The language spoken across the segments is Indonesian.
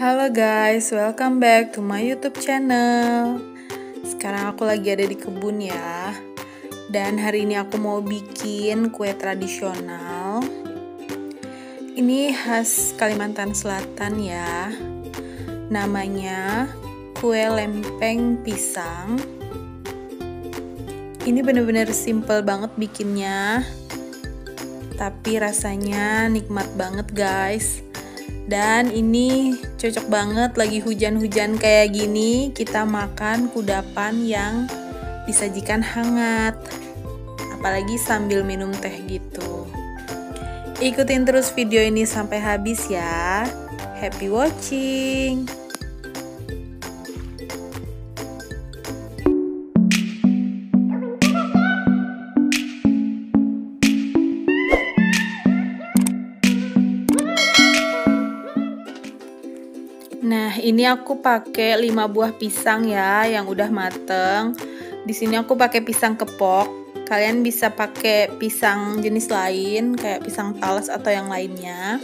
Halo guys, welcome back to my YouTube channel. Sekarang aku lagi ada di kebun ya. Dan hari ini aku mau bikin kue tradisional. Ini khas Kalimantan Selatan ya. Namanya kue lempeng pisang. Ini bener-bener simple banget bikinnya. Tapi rasanya nikmat banget guys dan ini cocok banget lagi hujan-hujan kayak gini kita makan kudapan yang disajikan hangat. Apalagi sambil minum teh gitu. Ikutin terus video ini sampai habis ya. Happy watching. Nah, ini aku pakai 5 buah pisang ya yang udah mateng. Di sini aku pakai pisang kepok. Kalian bisa pakai pisang jenis lain kayak pisang talas atau yang lainnya.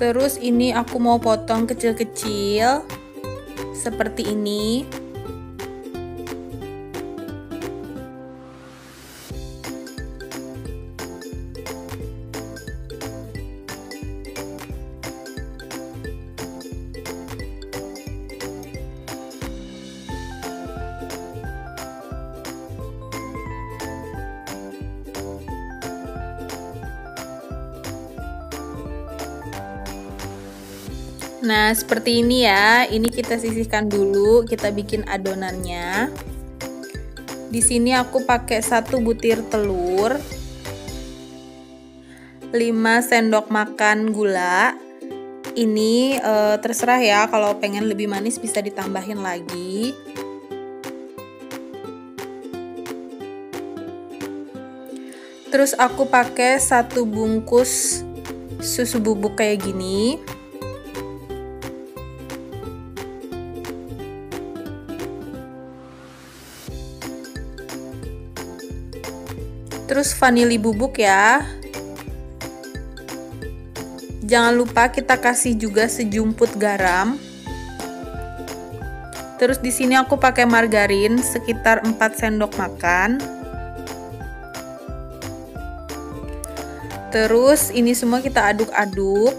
Terus ini aku mau potong kecil-kecil seperti ini. Nah, seperti ini ya. Ini kita sisihkan dulu, kita bikin adonannya. Di sini aku pakai satu butir telur, 5 sendok makan gula. Ini e, terserah ya, kalau pengen lebih manis bisa ditambahin lagi. Terus aku pakai satu bungkus susu bubuk kayak gini. Terus vanili bubuk ya. Jangan lupa kita kasih juga sejumput garam. Terus di sini aku pakai margarin sekitar 4 sendok makan. Terus ini semua kita aduk-aduk.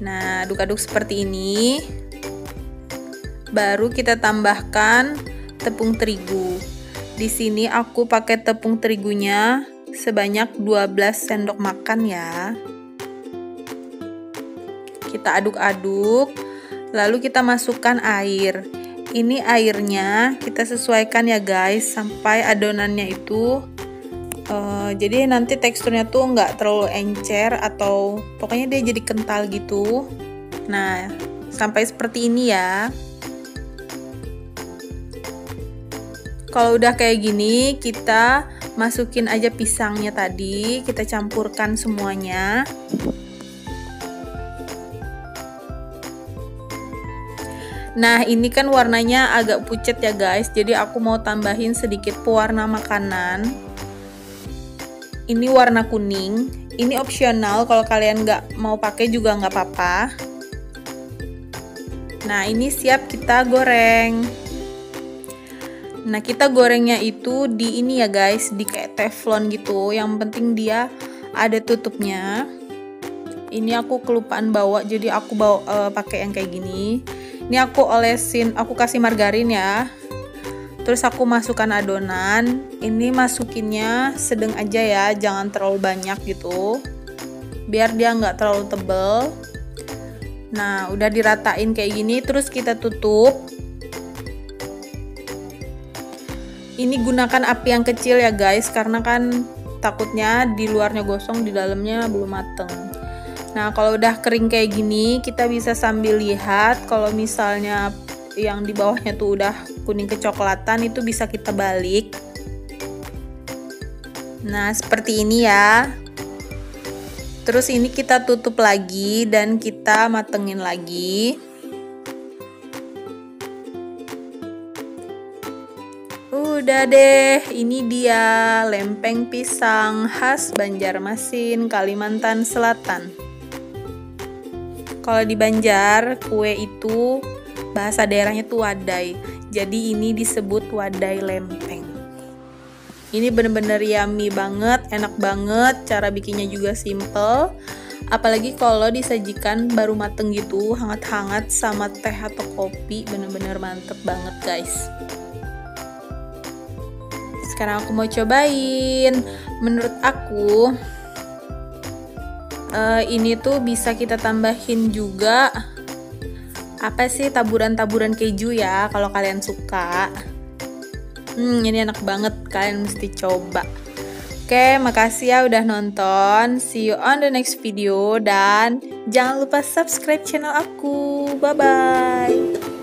Nah aduk-aduk seperti ini. Baru kita tambahkan tepung terigu di sini aku pakai tepung terigunya sebanyak 12 sendok makan ya. Kita aduk-aduk, lalu kita masukkan air. Ini airnya kita sesuaikan ya guys sampai adonannya itu uh, jadi nanti teksturnya tuh nggak terlalu encer atau pokoknya dia jadi kental gitu. Nah, sampai seperti ini ya. Kalau udah kayak gini, kita masukin aja pisangnya tadi, kita campurkan semuanya. Nah, ini kan warnanya agak pucat ya guys, jadi aku mau tambahin sedikit pewarna makanan. Ini warna kuning, ini opsional kalau kalian nggak mau pakai juga nggak apa-apa. Nah, ini siap kita goreng. Nah, kita gorengnya itu di ini ya guys, di kayak teflon gitu. Yang penting dia ada tutupnya. Ini aku kelupaan bawa, jadi aku bawa uh, pakai yang kayak gini. Ini aku olesin, aku kasih margarin ya. Terus aku masukkan adonan. Ini masukinnya sedang aja ya, jangan terlalu banyak gitu. Biar dia nggak terlalu tebel. Nah, udah diratain kayak gini, terus kita tutup ini gunakan api yang kecil ya guys karena kan takutnya di luarnya gosong di dalamnya belum mateng. Nah kalau udah kering kayak gini kita bisa sambil lihat kalau misalnya yang di bawahnya tuh udah kuning kecoklatan itu bisa kita balik. Nah seperti ini ya. Terus ini kita tutup lagi dan kita matengin lagi Udah deh, ini dia lempeng pisang khas Banjarmasin, Kalimantan Selatan. Kalau di Banjar, kue itu bahasa daerahnya tuh wadai. Jadi ini disebut wadai lempeng. Ini bener-bener yummy banget, enak banget. Cara bikinnya juga simple. Apalagi kalau disajikan baru mateng gitu, hangat-hangat sama teh atau kopi, bener-bener mantep banget guys. Sekarang aku mau cobain. Menurut aku, uh, ini tuh bisa kita tambahin juga apa sih taburan-taburan keju ya kalau kalian suka. Hmm, ini enak banget, kalian mesti coba. Oke, makasih ya udah nonton. See you on the next video dan jangan lupa subscribe channel aku. Bye bye.